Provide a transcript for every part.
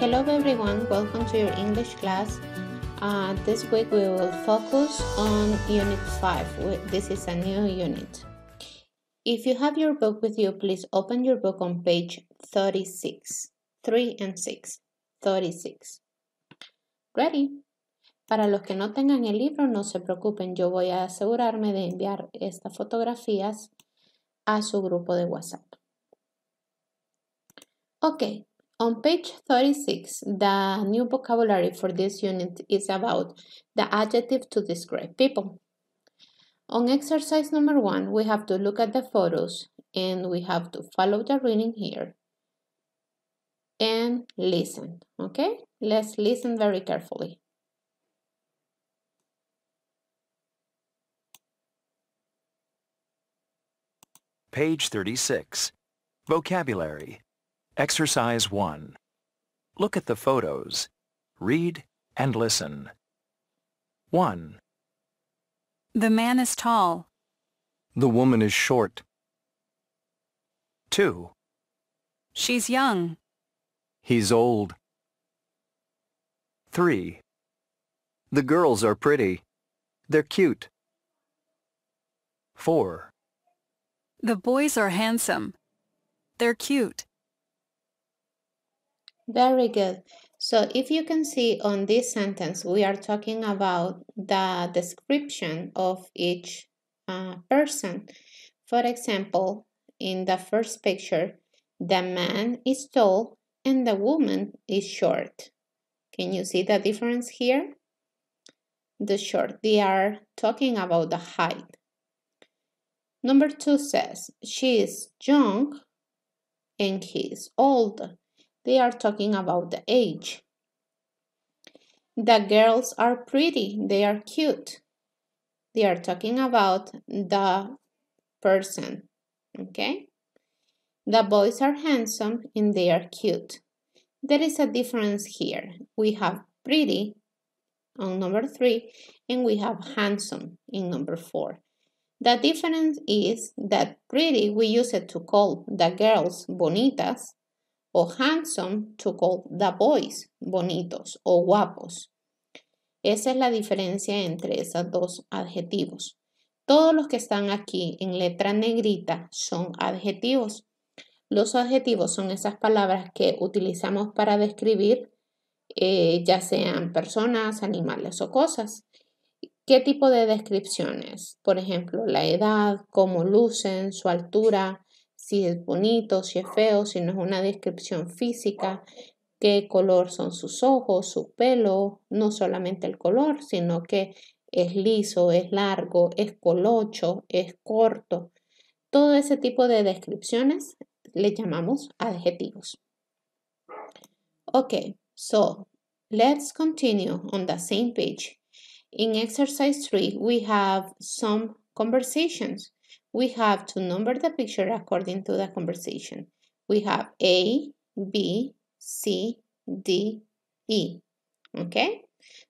Hello everyone, welcome to your English class. Uh, this week we will focus on Unit 5. This is a new unit. If you have your book with you, please open your book on page 36. 3 and 6. 36. Ready? Para los que no tengan el libro, no se preocupen, yo voy a asegurarme de enviar estas fotografías a su grupo de WhatsApp. Ok, on page 36, the new vocabulary for this unit is about the adjective to describe people. On exercise number one, we have to look at the photos and we have to follow the reading here and listen, okay? Let's listen very carefully. Page 36. Vocabulary. Exercise 1. Look at the photos. Read and listen. 1, The man is tall. The woman is short. 2, She's young. He's old. 3, The girls are pretty. They're cute. 4, The boys are handsome. They're cute. Very good. So if you can see on this sentence, we are talking about the description of each uh, person. For example, in the first picture, the man is tall and the woman is short. Can you see the difference here? The short, they are talking about the height. Number two says, she is young and he is old. They are talking about the age. The girls are pretty. They are cute. They are talking about the person. Okay? The boys are handsome and they are cute. There is a difference here. We have pretty on number three and we have handsome in number four. The difference is that pretty we use it to call the girls bonitas o handsome to call the boys bonitos o guapos. Esa es la diferencia entre esos dos adjetivos. Todos los que están aquí en letra negrita son adjetivos. Los adjetivos son esas palabras que utilizamos para describir eh, ya sean personas, animales o cosas. ¿Qué tipo de descripciones? Por ejemplo, la edad, cómo lucen, su altura, si es bonito, si es feo, si no es una descripción física, qué color son sus ojos, su pelo, no solamente el color, sino que es liso, es largo, es colocho, es corto. Todo ese tipo de descripciones le llamamos adjetivos. Okay, so let's continue on the same page. In exercise 3, we have some conversations. We have to number the picture according to the conversation. We have A, B, C, D, E. Okay?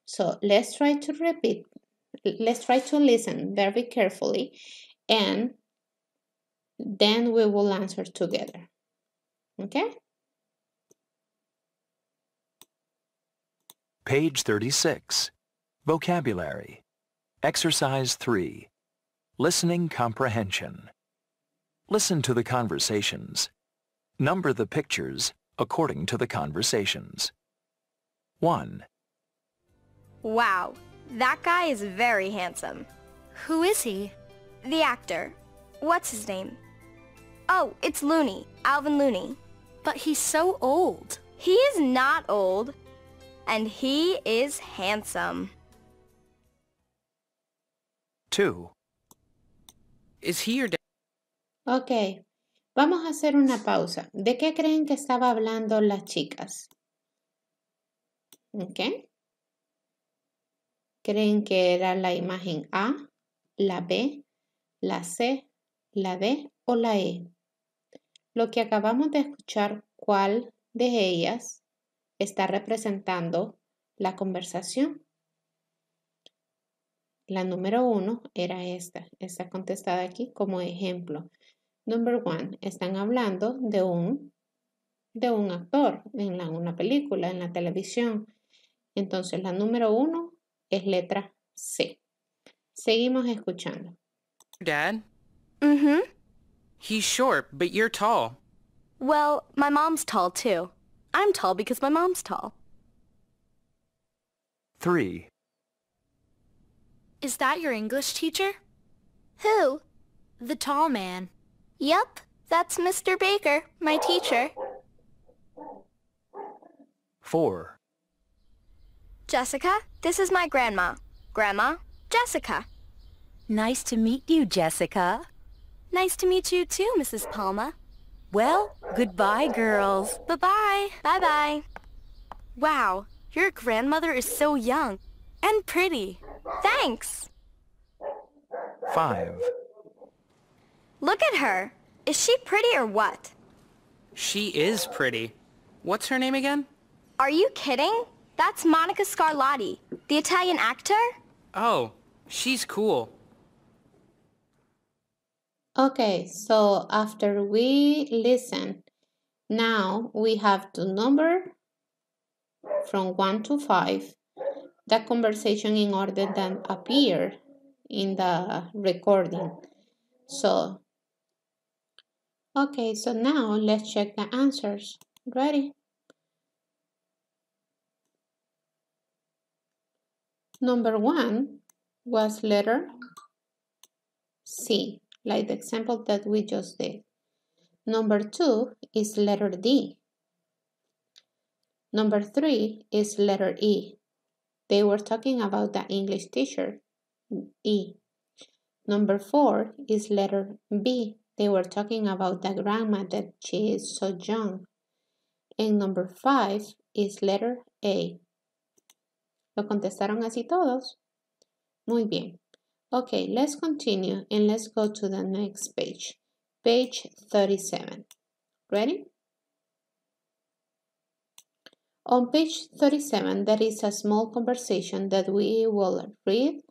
So let's try to repeat. Let's try to listen very carefully and then we will answer together. Okay? Page 36. Vocabulary. Exercise 3. Listening Comprehension. Listen to the conversations. Number the pictures according to the conversations. 1, Wow, that guy is very handsome. Who is he? The actor. What's his name? Oh, it's Looney, Alvin Looney. But he's so old. He is not old, and he is handsome. 2, Ok, vamos a hacer una pausa. ¿De qué creen que estaba hablando las chicas? Ok. ¿Creen que era la imagen A, la B, la C, la D o la E? Lo que acabamos de escuchar, ¿cuál de ellas está representando la conversación? La número uno era esta, está contestada aquí como ejemplo. Number one, están hablando de un de un actor en la, una película, en la televisión. Entonces, la número uno es letra C. Seguimos escuchando. Dad? Mm-hmm. He's short, but you're tall. Well, my mom's tall too. I'm tall because my mom's tall. 3, Is that your English teacher? Who? The tall man. Yup, that's Mr. Baker, my teacher. 4, Jessica, this is my grandma. Grandma, Jessica. Nice to meet you, Jessica. Nice to meet you too, Mrs. Palma. Well, goodbye, girls. Bye-bye. Bye-bye. Wow, your grandmother is so young and pretty. Thanks. 5, Look at her. Is she pretty or what? She is pretty. What's her name again? Are you kidding? That's Monica Scarlatti, the Italian actor? Oh, she's cool. Okay, so after we listen, now we have to number from 1 to 5 the conversation in order that appear in the recording. So, okay, so now let's check the answers. Ready? Number one was letter C, like the example that we just did. Number two is letter D. Number three is letter E. They were talking about the English teacher, E. Number four is letter B. They were talking about the grandma that she is so young. And number five is letter A. ¿Lo contestaron así todos? Muy bien. Okay, let's continue and let's go to the next page. Page 37. Ready? On page 37, there is a small conversation that we will read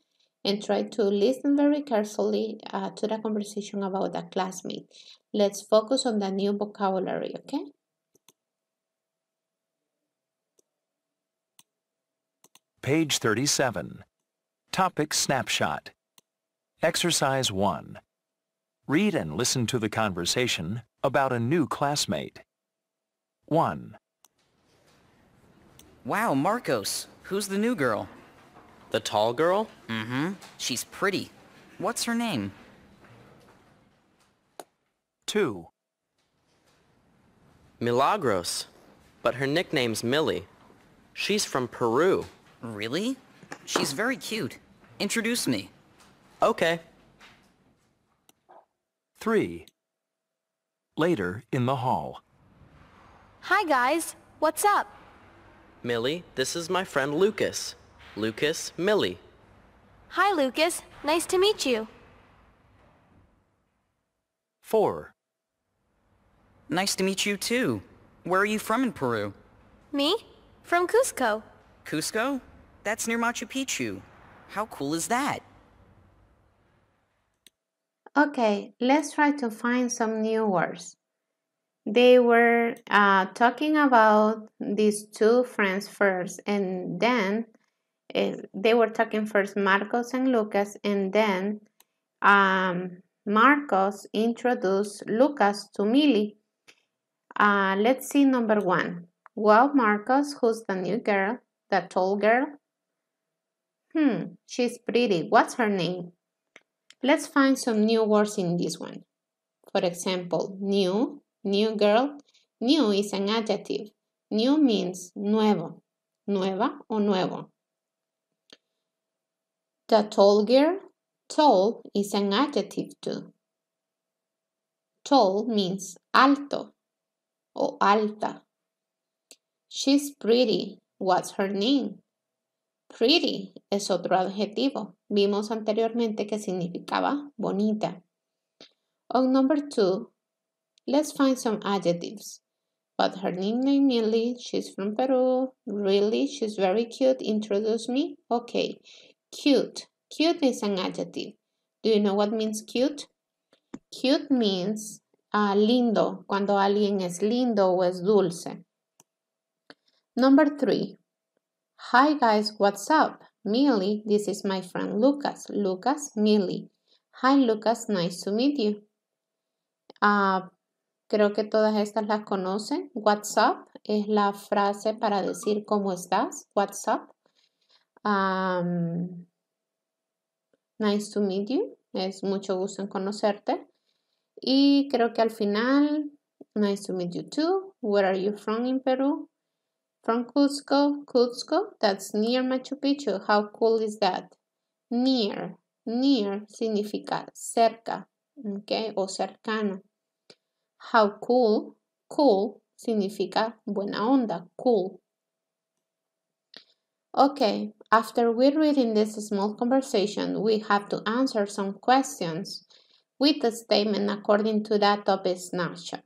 and try to listen very carefully uh, to the conversation about a classmate. Let's focus on the new vocabulary, okay? Page 37. Topic Snapshot. Exercise 1. Read and listen to the conversation about a new classmate. 1, Wow, Marcos. Who's the new girl? The tall girl? Mm-hmm. She's pretty. What's her name? 2, Milagros, but her nickname's Millie. She's from Peru. Really? She's very cute. Introduce me. Okay. 3. Later in the hall. Hi, guys. What's up? Millie, this is my friend Lucas. Lucas, Millie. Hi, Lucas. Nice to meet you. 4. Nice to meet you too. Where are you from in Peru? Me? From Cusco. Cusco? That's near Machu Picchu. How cool is that? Okay, let's try to find some new words. They were uh, talking about these two friends first, and then uh, they were talking first Marcos and Lucas, and then um, Marcos introduced Lucas to Millie. Uh, let's see number one. Well, Marcos, who's the new girl, the tall girl? Hmm, she's pretty. What's her name? Let's find some new words in this one. For example, new, new girl. New is an adjective. New means nuevo, nueva o nuevo. The tall girl, tall is an adjective too. Tall means alto o alta. She's pretty. What's her name? Pretty es otro adjetivo. Vimos anteriormente que significaba bonita. On number two, let's find some adjectives. But her nickname is Millie, she's from Peru. Really, she's very cute. Introduce me? Okay. Cute. Cute is an adjective. Do you know what means cute? Cute means ah, lindo, cuando alguien es lindo o es dulce. Number three. Hi guys, what's up? Millie, this is my friend Lucas. Lucas, Millie. Hi Lucas, nice to meet you. Ah, creo que todas estas las conocen. What's up es la frase para decir cómo estás. What's up. Um, nice to meet you. Es mucho gusto en conocerte. Y creo que al final, nice to meet you too. Where are you from in Peru? From Cusco. Cusco, that's near Machu Picchu. How cool is that? Near. Near significa cerca, okay, o cercano. How cool. Cool significa buena onda. Cool. Okay, after we're reading this small conversation, we have to answer some questions with the statement according to that topic snapshot.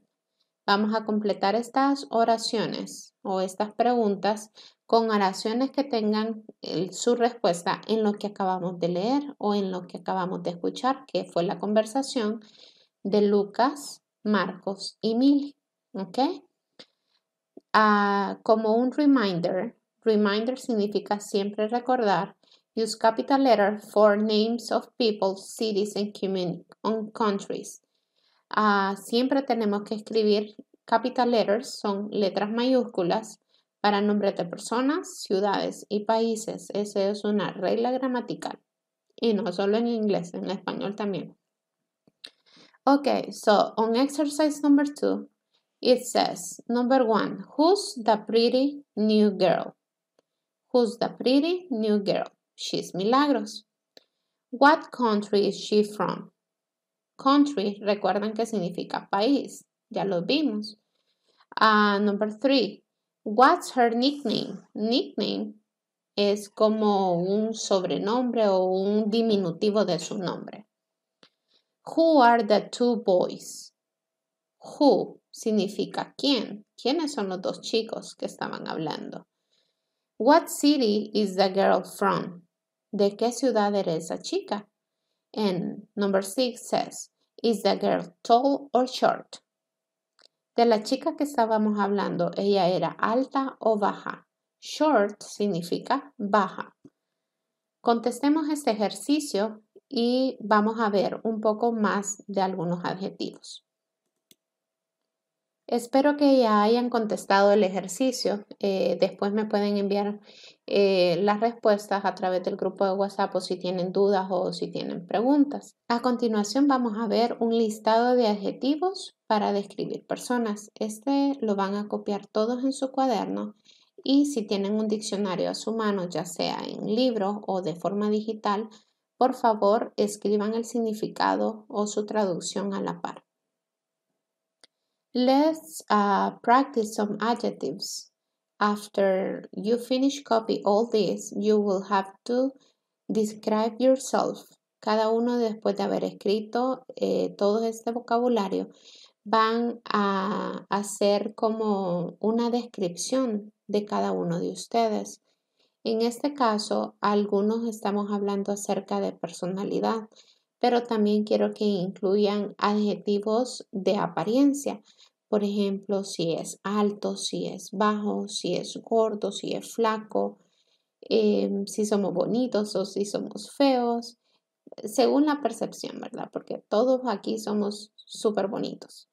Vamos a completar estas oraciones o estas preguntas con oraciones que tengan su respuesta en lo que acabamos de leer o en lo que acabamos de escuchar, que fue la conversación de Lucas, Marcos y Mil. ¿Ok? Ah, como un reminder, reminder significa siempre recordar. Use capital letter for names of people, cities and countries. Ah, siempre tenemos que escribir capital letters, son letras mayúsculas para nombres de personas, ciudades y países. Esa es una regla gramatical. Y no solo en inglés, en español también. Okay, so on exercise number two, it says, number one, who's the pretty new girl? Who's the pretty new girl? She's Milagros. What country is she from? Country, recuerden que significa país. Ya lo vimos. Uh, number three, what's her nickname? Nickname es como un sobrenombre o un diminutivo de su nombre. Who are the two boys? Who significa quién. ¿Quiénes son los dos chicos que estaban hablando? What city is the girl from? ¿De qué ciudad era esa chica? And number six says, is the girl tall or short? De la chica que estábamos hablando, ella era alta o baja. Short significa baja. Contestemos este ejercicio y vamos a ver un poco más de algunos adjetivos. Espero que ya hayan contestado el ejercicio. Eh, después me pueden enviar eh, las respuestas a través del grupo de WhatsApp si tienen dudas o si tienen preguntas. A continuación vamos a ver un listado de adjetivos para describir personas. Este lo van a copiar todos en su cuaderno y si tienen un diccionario a su mano, ya sea en libro o de forma digital, por favor escriban el significado o su traducción a la par. Let's uh, practice some adjectives. After you finish copy all this, you will have to describe yourself. Cada uno después de haber escrito eh, todo este vocabulario van a hacer como una descripción de cada uno de ustedes. En este caso, algunos estamos hablando acerca de personalidad, pero también quiero que incluyan adjetivos de apariencia. Por ejemplo, si es alto, si es bajo, si es gordo, si es flaco, em, si somos bonitos o si somos feos, según la percepción, ¿verdad? Porque todos aquí somos súper bonitos.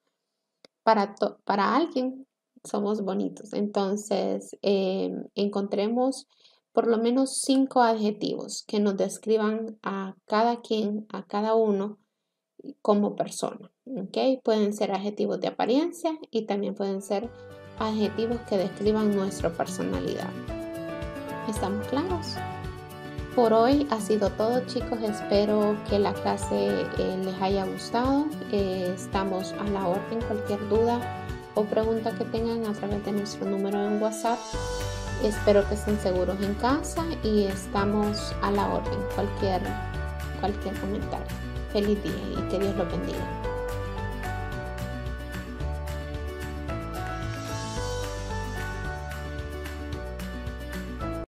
Para, para alguien somos bonitos. Entonces, em, encontremos por lo menos cinco adjetivos que nos describan a cada quien, a cada uno como persona. ¿okay? Pueden ser adjetivos de apariencia y también pueden ser adjetivos que describan nuestra personalidad. ¿Estamos claros? Por hoy ha sido todo chicos, espero que la clase eh, les haya gustado. Eh, estamos a la orden, cualquier duda o pregunta que tengan a través de nuestro número en WhatsApp. Espero que estén seguros en casa y estamos a la orden, cualquier, cualquier comentario. Feliz día y que Dios lo bendiga.